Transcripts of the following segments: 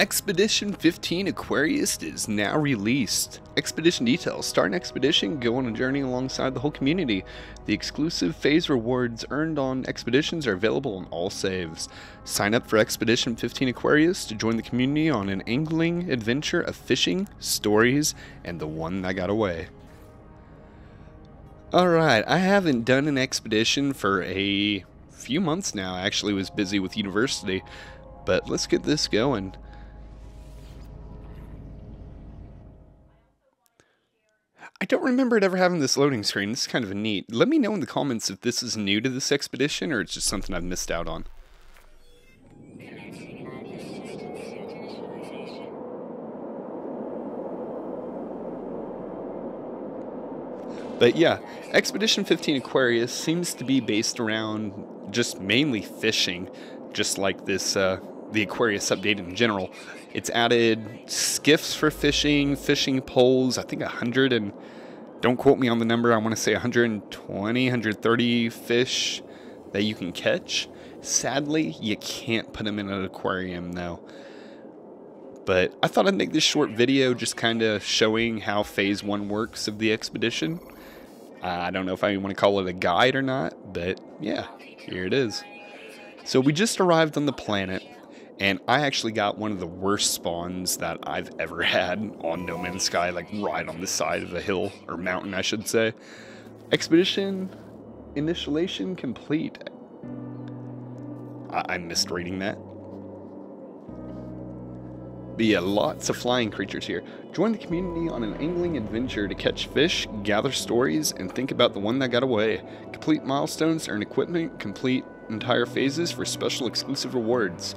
Expedition 15 Aquarius is now released. Expedition details. Start an expedition, go on a journey alongside the whole community. The exclusive phase rewards earned on expeditions are available on all saves. Sign up for Expedition 15 Aquarius to join the community on an angling adventure of fishing, stories, and the one that got away. Alright, I haven't done an expedition for a few months now. I actually was busy with university, but let's get this going. Don't remember it ever having this loading screen. This is kind of neat. Let me know in the comments if this is new to this expedition or it's just something I've missed out on. But yeah, Expedition 15 Aquarius seems to be based around just mainly fishing, just like this uh, the Aquarius update in general. It's added skiffs for fishing, fishing poles, I think 100 and don't quote me on the number, I want to say 120, 130 fish that you can catch. Sadly, you can't put them in an aquarium though. But I thought I'd make this short video just kind of showing how phase 1 works of the expedition. Uh, I don't know if I want to call it a guide or not, but yeah, here it is. So we just arrived on the planet and I actually got one of the worst spawns that I've ever had on No Man's Sky, like right on the side of a hill, or mountain I should say. Expedition initialization complete. I, I missed reading that. But yeah, lots of flying creatures here. Join the community on an angling adventure to catch fish, gather stories, and think about the one that got away. Complete milestones, earn equipment, complete entire phases for special exclusive rewards.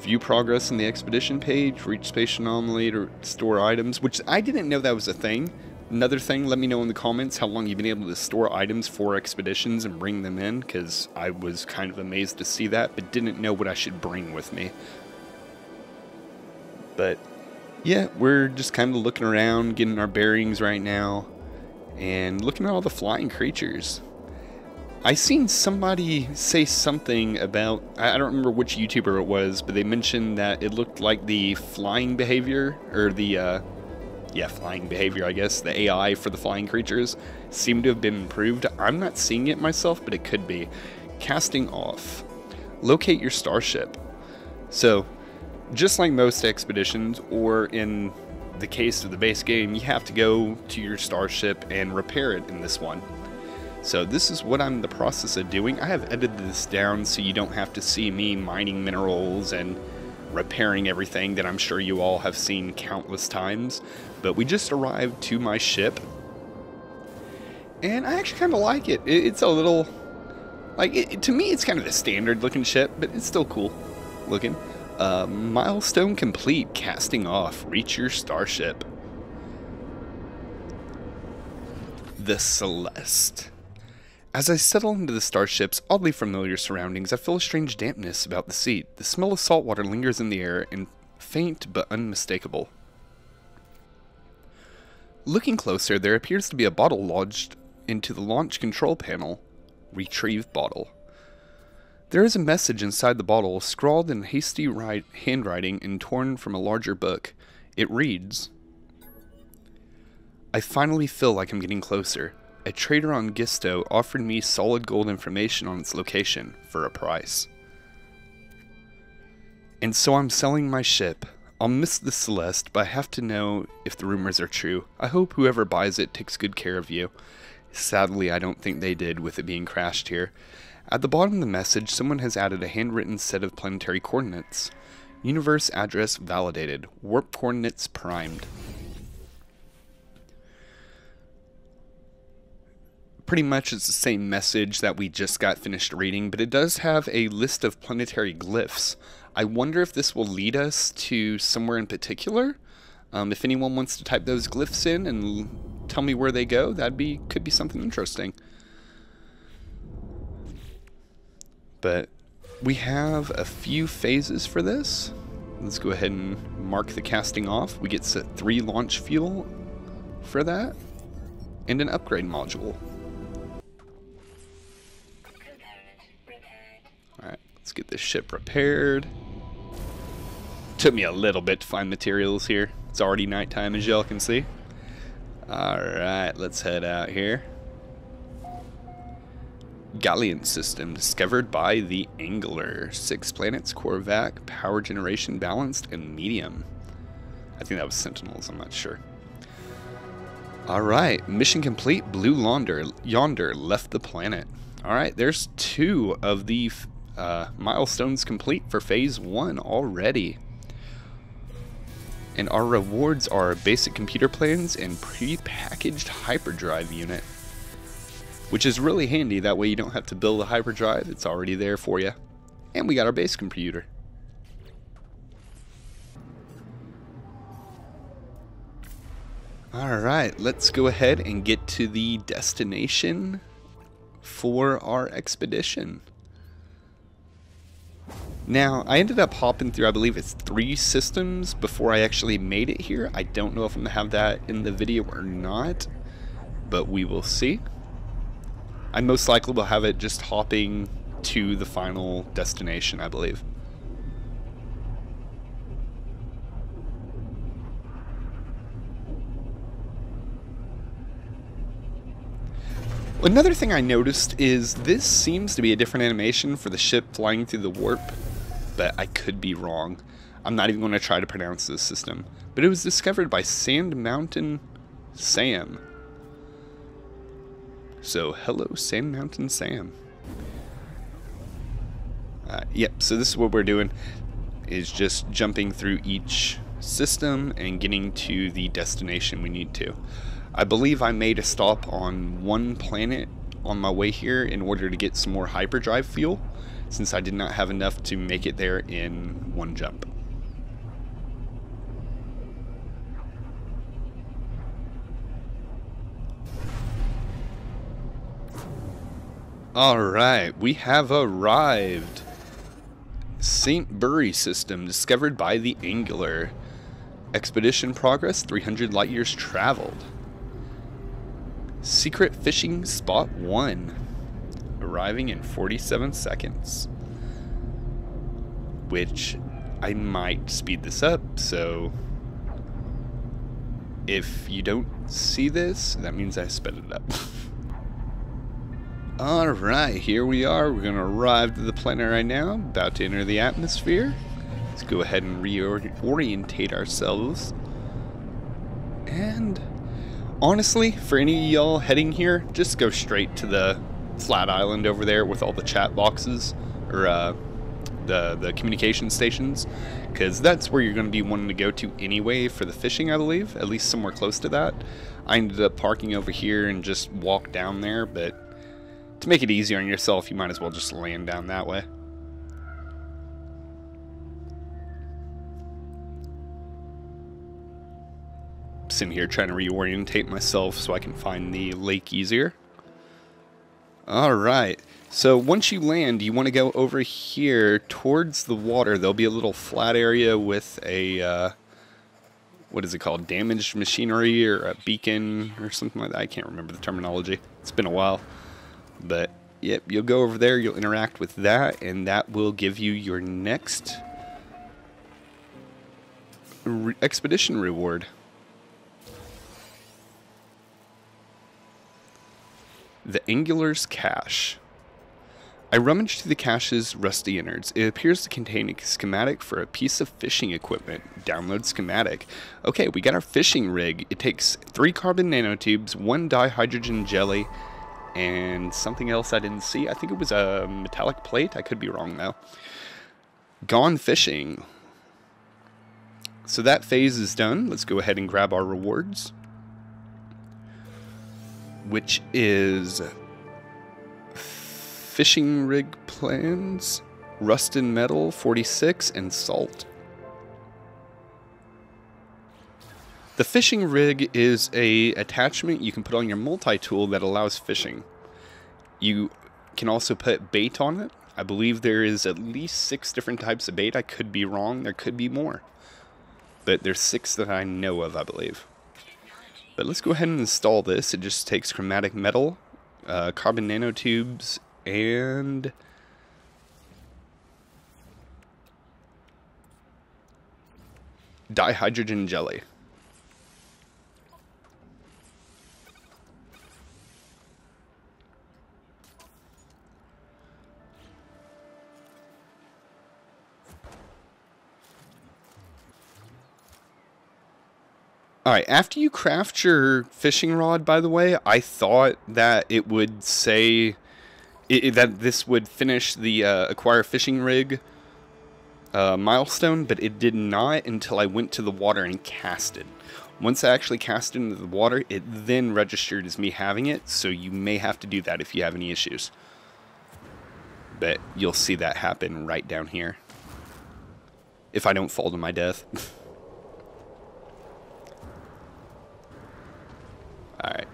View progress in the expedition page, reach space anomaly to store items, which I didn't know that was a thing. Another thing, let me know in the comments how long you've been able to store items for expeditions and bring them in, because I was kind of amazed to see that, but didn't know what I should bring with me. But yeah, we're just kind of looking around, getting our bearings right now, and looking at all the flying creatures. I seen somebody say something about I don't remember which YouTuber it was, but they mentioned that it looked like the flying behavior or the uh, yeah flying behavior I guess the AI for the flying creatures seemed to have been improved. I'm not seeing it myself, but it could be. Casting off. Locate your starship. So, just like most expeditions, or in the case of the base game, you have to go to your starship and repair it in this one. So this is what I'm in the process of doing. I have edited this down so you don't have to see me mining minerals and repairing everything that I'm sure you all have seen countless times. But we just arrived to my ship. And I actually kind of like it. It's a little... Like, it, to me, it's kind of a standard looking ship, but it's still cool looking. Uh, milestone complete, casting off, reach your starship. The Celeste. As I settle into the starship's oddly familiar surroundings, I feel a strange dampness about the seat. The smell of salt water lingers in the air, and faint but unmistakable. Looking closer, there appears to be a bottle lodged into the launch control panel. Retrieve bottle. There is a message inside the bottle, scrawled in hasty handwriting and torn from a larger book. It reads, I finally feel like I'm getting closer a trader on Gisto offered me solid gold information on its location for a price. And so I'm selling my ship. I'll miss the Celeste, but I have to know if the rumors are true. I hope whoever buys it takes good care of you. Sadly, I don't think they did with it being crashed here. At the bottom of the message, someone has added a handwritten set of planetary coordinates. Universe address validated. Warp coordinates primed. Pretty much it's the same message that we just got finished reading, but it does have a list of planetary glyphs. I wonder if this will lead us to somewhere in particular. Um, if anyone wants to type those glyphs in and tell me where they go, that be could be something interesting. But we have a few phases for this. Let's go ahead and mark the casting off. We get set three launch fuel for that and an upgrade module. This ship repaired. Took me a little bit to find materials here. It's already nighttime as y'all can see. Alright, let's head out here. Galleon system discovered by the Angler. Six planets, Korvax, power generation balanced, and medium. I think that was Sentinels, I'm not sure. Alright, mission complete. Blue Launder, Yonder left the planet. Alright, there's two of the uh, milestones complete for phase one already. And our rewards are basic computer plans and pre-packaged hyperdrive unit. Which is really handy, that way you don't have to build a hyperdrive, it's already there for you. And we got our base computer. Alright, let's go ahead and get to the destination for our expedition. Now, I ended up hopping through, I believe it's three systems before I actually made it here. I don't know if I'm going to have that in the video or not, but we will see. I most likely will have it just hopping to the final destination, I believe. Another thing I noticed is this seems to be a different animation for the ship flying through the warp but I could be wrong. I'm not even going to try to pronounce this system. But it was discovered by Sand Mountain Sam. So, hello, Sand Mountain Sam. Uh, yep, so this is what we're doing, is just jumping through each system and getting to the destination we need to. I believe I made a stop on one planet on my way here in order to get some more hyperdrive fuel since I did not have enough to make it there in one jump. Alright, we have arrived. St. Bury system discovered by the Angler. Expedition progress 300 light years traveled. Secret fishing spot 1 arriving in 47 seconds. Which I might speed this up, so if you don't see this, that means I sped it up. Alright, here we are. We're to arrive to the planet right now, about to enter the atmosphere. Let's go ahead and reorientate ourselves. And honestly, for any of y'all heading here, just go straight to the flat island over there with all the chat boxes or uh, the the communication stations because that's where you're going to be wanting to go to anyway for the fishing I believe at least somewhere close to that. I ended up parking over here and just walk down there but to make it easier on yourself you might as well just land down that way. Sitting here trying to reorientate myself so I can find the lake easier all right. So once you land, you want to go over here towards the water. There'll be a little flat area with a, uh, what is it called? Damaged machinery or a beacon or something like that. I can't remember the terminology. It's been a while. But, yep, you'll go over there. You'll interact with that, and that will give you your next re expedition reward. The Angler's Cache. I rummaged through the cache's rusty innards. It appears to contain a schematic for a piece of fishing equipment. Download schematic. Okay, we got our fishing rig. It takes three carbon nanotubes, one dihydrogen jelly, and something else I didn't see. I think it was a metallic plate. I could be wrong though. Gone fishing. So that phase is done. Let's go ahead and grab our rewards which is fishing rig plans, rusted metal 46, and salt. The fishing rig is a attachment you can put on your multi-tool that allows fishing. You can also put bait on it. I believe there is at least six different types of bait. I could be wrong. There could be more. But there's six that I know of, I believe. But let's go ahead and install this. It just takes chromatic metal, uh, carbon nanotubes, and dihydrogen jelly. Alright, after you craft your fishing rod, by the way, I thought that it would say it, that this would finish the uh, acquire fishing rig uh, milestone, but it did not until I went to the water and cast it. Once I actually cast it into the water, it then registered as me having it, so you may have to do that if you have any issues. But you'll see that happen right down here. If I don't fall to my death. Alright.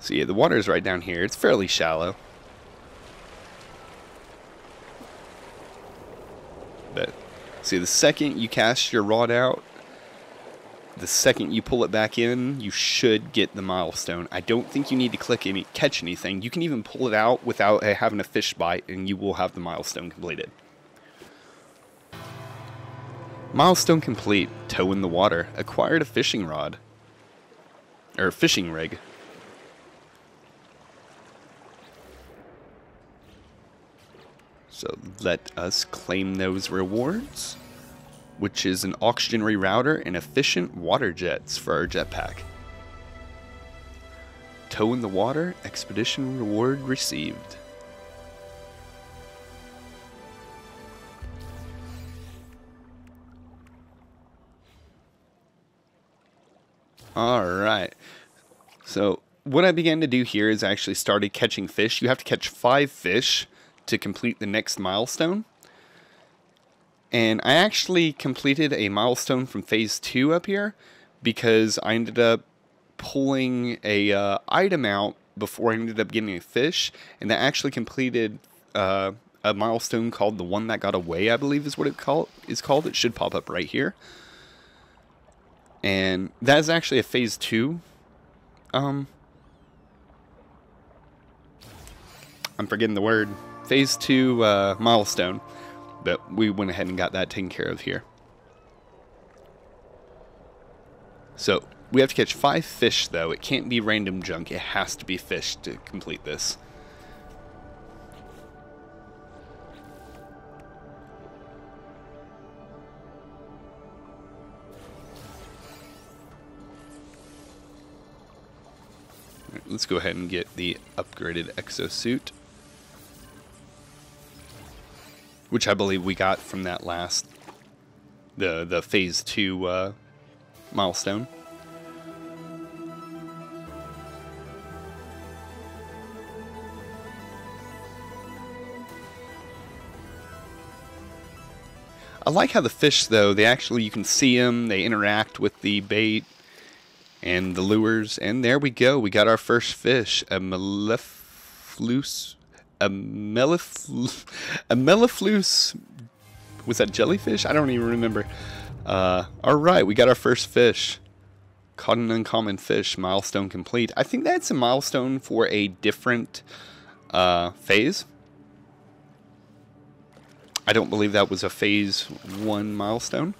So yeah, the water is right down here. It's fairly shallow. But see, the second you cast your rod out, the second you pull it back in, you should get the milestone. I don't think you need to click any catch anything. You can even pull it out without uh, having a fish bite, and you will have the milestone completed. Milestone complete. Toe in the water. Acquired a fishing rod or fishing rig. So let us claim those rewards, which is an oxygen rerouter and efficient water jets for our jetpack. Toe in the water, expedition reward received. All right. So what I began to do here is I actually started catching fish. You have to catch five fish to complete the next milestone. And I actually completed a milestone from phase two up here because I ended up pulling a uh, item out before I ended up getting a fish, and that actually completed uh, a milestone called the one that got away. I believe is what it called is called. It should pop up right here and that is actually a phase two. Um, I'm forgetting the word. Phase two uh, milestone, but we went ahead and got that taken care of here. So we have to catch five fish, though. It can't be random junk. It has to be fish to complete this. Let's go ahead and get the upgraded exosuit. Which I believe we got from that last, the, the phase two uh, milestone. I like how the fish, though, they actually, you can see them, they interact with the bait, and the lures. And there we go. We got our first fish, a mellifluous, a mellifluous, a mellifluous. Was that jellyfish? I don't even remember. Uh, all right, we got our first fish. Caught an uncommon fish. Milestone complete. I think that's a milestone for a different uh, phase. I don't believe that was a phase one milestone.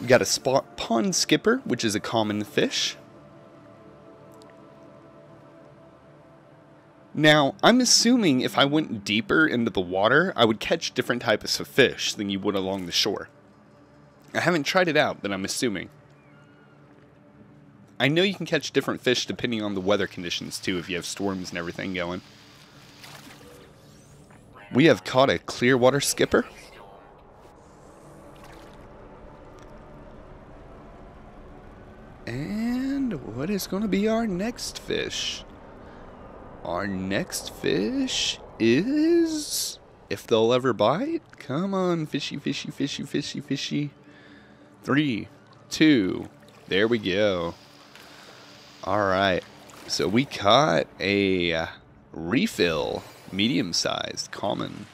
We got a spot pond skipper, which is a common fish. Now, I'm assuming if I went deeper into the water, I would catch different types of fish than you would along the shore. I haven't tried it out, but I'm assuming. I know you can catch different fish depending on the weather conditions too, if you have storms and everything going. We have caught a clear water skipper. And what is going to be our next fish? Our next fish is... If they'll ever bite? Come on, fishy, fishy, fishy, fishy, fishy. Three, two, there we go. Alright, so we caught a refill, medium-sized, common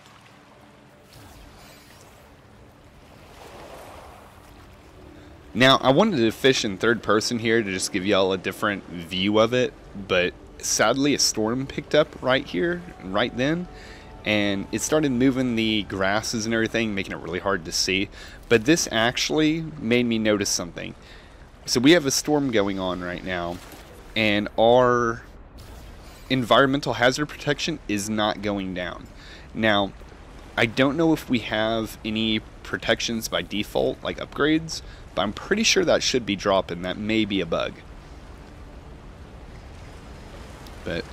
Now, I wanted to fish in third person here to just give y'all a different view of it, but sadly a storm picked up right here, right then, and it started moving the grasses and everything, making it really hard to see. But this actually made me notice something. So we have a storm going on right now, and our environmental hazard protection is not going down. Now, I don't know if we have any protections by default, like upgrades, but I'm pretty sure that should be dropping. That may be a bug. But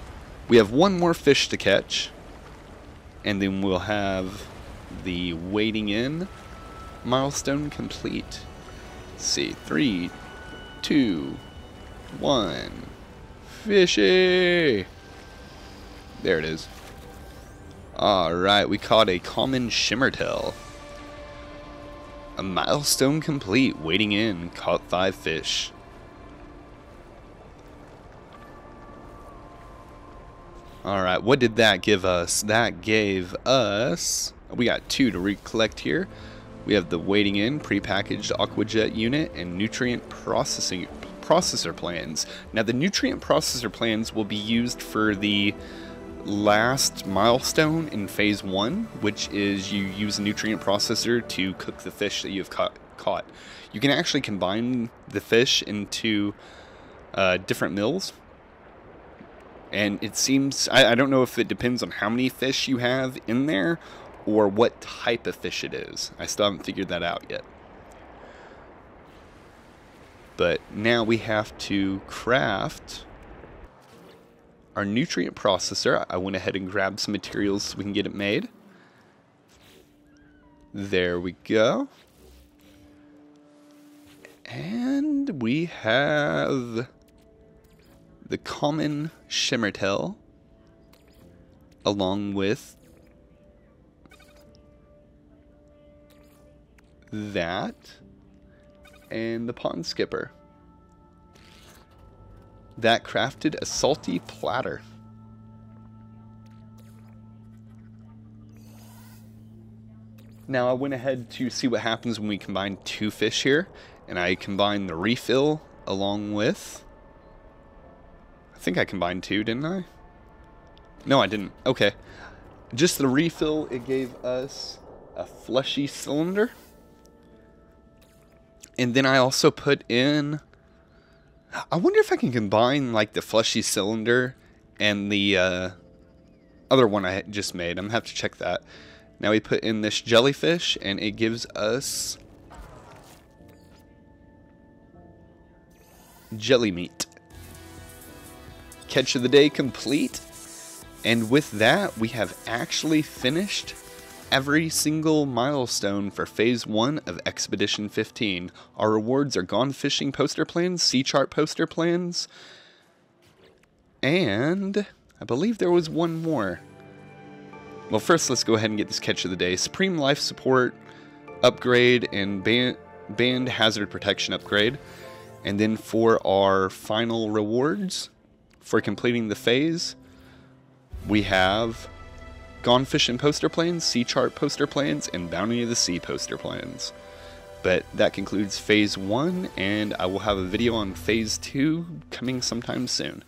we have one more fish to catch, and then we'll have the wading in milestone complete. Let's see, three, two, one, fishy! There it is. Alright, we caught a common shimmertail. A milestone complete, wading in, caught five fish. Alright, what did that give us? That gave us... We got two to recollect here. We have the wading in, prepackaged aquajet unit, and nutrient processing processor plans. Now the nutrient processor plans will be used for the last milestone in phase one, which is you use a nutrient processor to cook the fish that you've caught. caught. You can actually combine the fish into uh, different mills. And it seems, I, I don't know if it depends on how many fish you have in there or what type of fish it is. I still haven't figured that out yet. But now we have to craft our nutrient processor. I went ahead and grabbed some materials so we can get it made. There we go. And we have the common shimmertail along with that and the pond skipper that crafted a salty platter. Now I went ahead to see what happens when we combine two fish here, and I combined the refill along with... I think I combined two, didn't I? No, I didn't. Okay. Just the refill, it gave us a fleshy cylinder. And then I also put in I wonder if I can combine like the fleshy cylinder and the uh, other one I just made. I'm gonna have to check that. Now we put in this jellyfish and it gives us jelly meat. Catch of the day complete. And with that, we have actually finished every single milestone for Phase 1 of Expedition 15. Our rewards are Gone Fishing poster plans, Sea Chart poster plans, and I believe there was one more. Well, first let's go ahead and get this catch of the day. Supreme Life Support upgrade and band, band Hazard Protection upgrade. And then for our final rewards for completing the phase, we have Gone Fishing poster plans, Sea Chart poster plans, and Bounty of the Sea poster plans. But that concludes Phase 1, and I will have a video on Phase 2 coming sometime soon.